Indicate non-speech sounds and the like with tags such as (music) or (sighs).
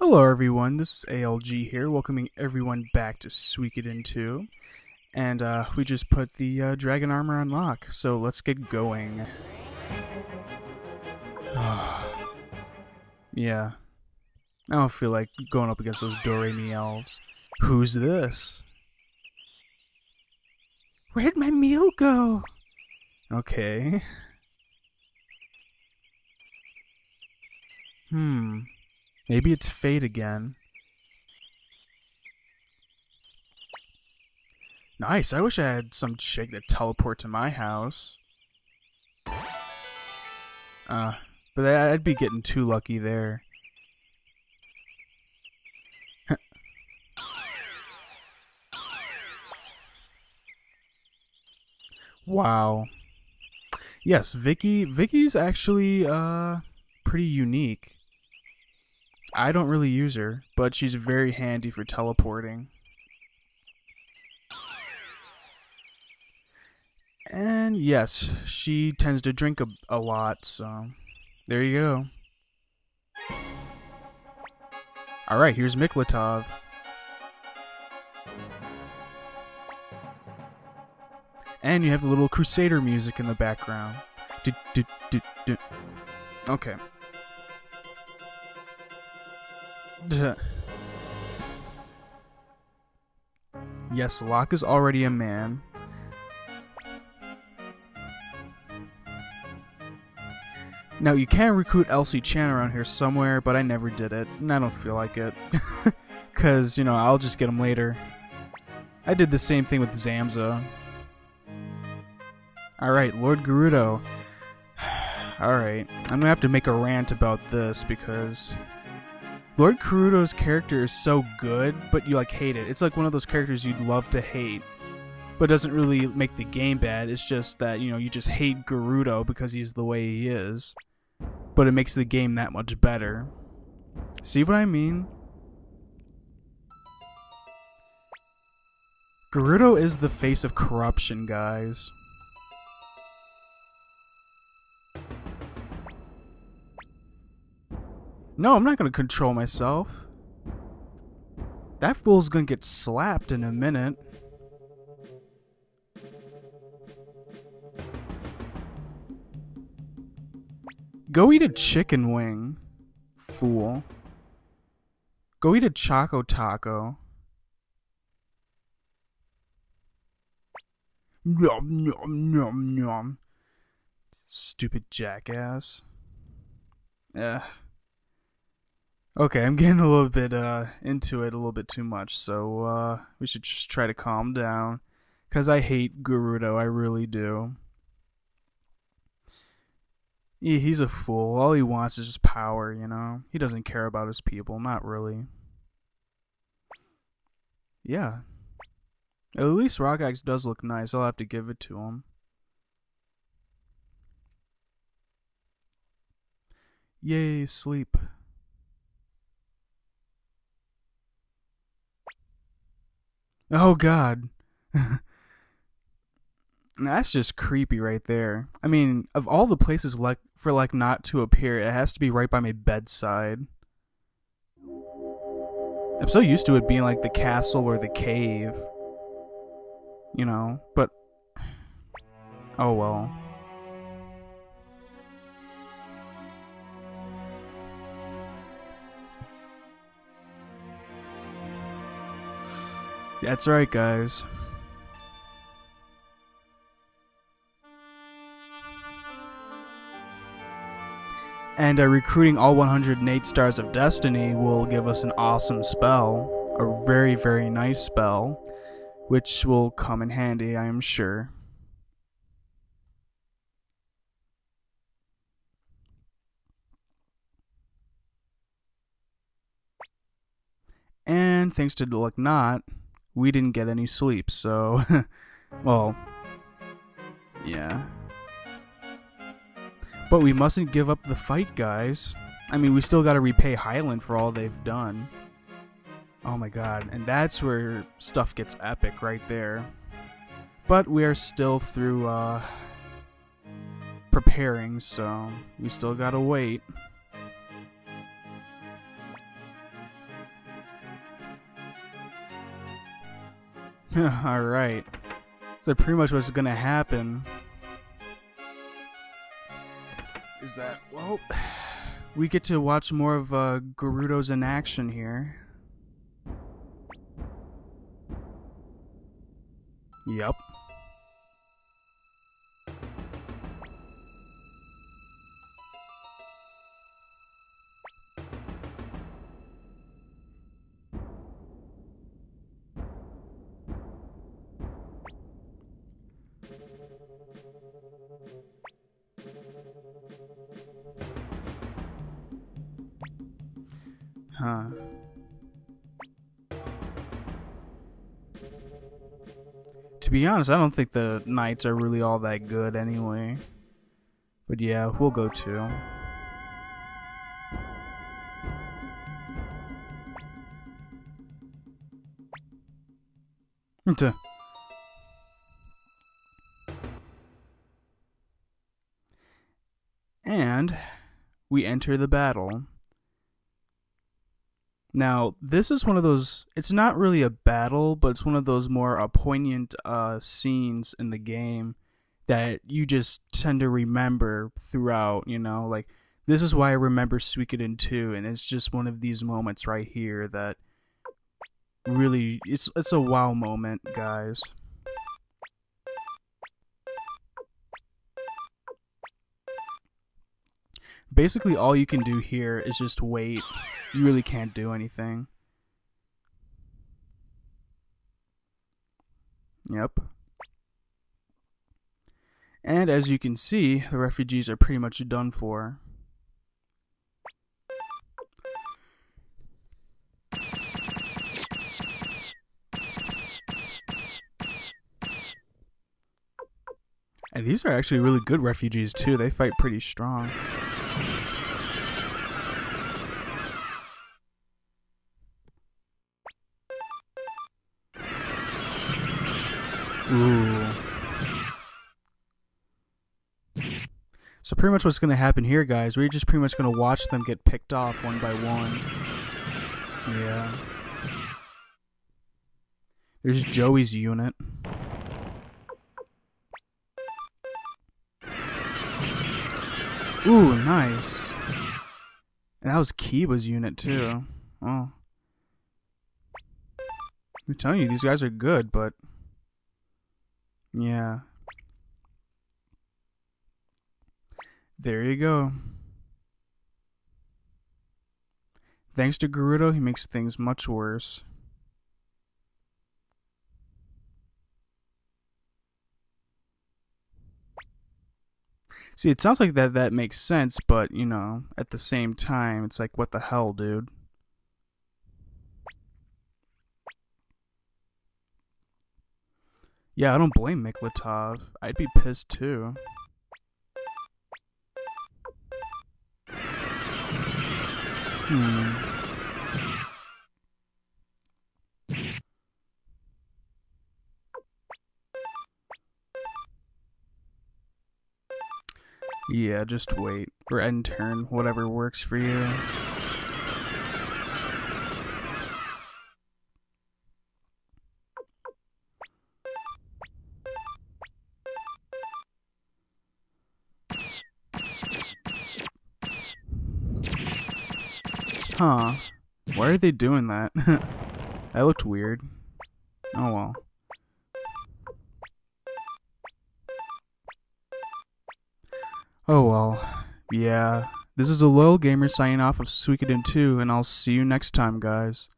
Hello everyone, this is ALG here, welcoming everyone back to Suikoden 2. And uh, we just put the uh, dragon armor on lock, so let's get going. (sighs) yeah. I don't feel like going up against those Doremi elves. Who's this? Where'd my meal go? Okay. (laughs) Hmm. Maybe it's fate again. Nice. I wish I had some chick that teleport to my house. Uh, but I'd be getting too lucky there. (laughs) wow. Yes, Vikki. Vikki's actually uh pretty unique. I don't really use her, but she's very handy for teleporting. And yes, she tends to drink a, a lot, so there you go. Alright, here's Miklotov. And you have the little Crusader music in the background. Okay. (laughs) yes, Locke is already a man. Now, you can recruit L.C. Chan around here somewhere, but I never did it, and I don't feel like it. (laughs) Because, you know, I'll just get him later. I did the same thing with Zamza. Alright, Lord Gorudo. (sighs) Alright, I'm gonna have to make a rant about this because Lord Gorudo's character is so good, but you like hate it. It's like one of those characters you'd love to hate, but doesn't really make the game bad. It's just that, you know, you just hate Gorudo because he's the way he is. But it makes the game that much better. See what I mean? Gorudo is the face of corruption, guys. No, I'm not gonna control myself. That fool's gonna get slapped in a minute. Go eat a chicken wing, fool. Go eat a Choco Taco. Nom nom nom nom. Stupid jackass. Ugh. Okay, I'm (laughs) getting a little bit uh, into it a little bit too much, so uh, we should just try to calm down. Because I hate Gorudo, I really do. Yeah, he's a fool. All he wants is just power, you know? He doesn't care about his people, not really. Yeah. At least Rockaxe does look nice, I'll have to give it to him. Yay, sleep. Oh god. (laughs) That's just creepy right there. I mean, of all the places like for like not to appear, it has to be right by my bedside. I'm so used to it being like the castle or the cave. You know, but (sighs) oh well. That's right, guys. And uh, recruiting all 108 Stars of Destiny will give us an awesome spell. A very, very nice spell. Which will come in handy, I am sure. And thanks to Leknaat, we didn't get any sleep, so. (laughs) well. Yeah. But we mustn't give up the fight, guys. I mean, we still gotta repay Highland for all they've done. Oh my god, and that's where stuff gets epic right there. But we are still through, uh. preparing, so we still gotta wait. (laughs) Alright. So pretty much what's gonna happen is that, well, (sighs) we get to watch more of uh, Gorudo's in action here. Yep. To be honest, I don't think the knights are really all that good anyway. But yeah, we'll go too. And we enter the battle. Now, this is one of those. It's not really a battle, but it's one of those more uh, poignant uh, scenes in the game that you just tend to remember throughout. You know, like this is why I remember Suikoden 2, and it's just one of these moments right here that really it's it's a wow moment, guys. Basically, all you can do here is just wait you really can't do anything. Yep. And as you can see, the refugees are pretty much done for. And these are actually really good refugees too. They fight pretty strong. Ooh. So pretty much what's going to happen here, guys, we're just pretty much going to watch them get picked off one by one. Yeah. There's Jowy's unit. Ooh, nice. And that was Kiba's unit, too. Oh. I'm telling you, these guys are good, but... Yeah. There you go. Thanks to Gorudo, he makes things much worse. See, it sounds like that that makes sense, but, you know, at the same time, it's like, what the hell, dude? Yeah, I don't blame Miklotov. I'd be pissed too. Hmm. Yeah, just wait. Or end turn, whatever works for you. Huh. Why are they doing that? (laughs) that looked weird. Oh well. Oh well. Yeah. This is a Loyal Gamer signing off of Suikoden 2, and I'll see you next time, guys.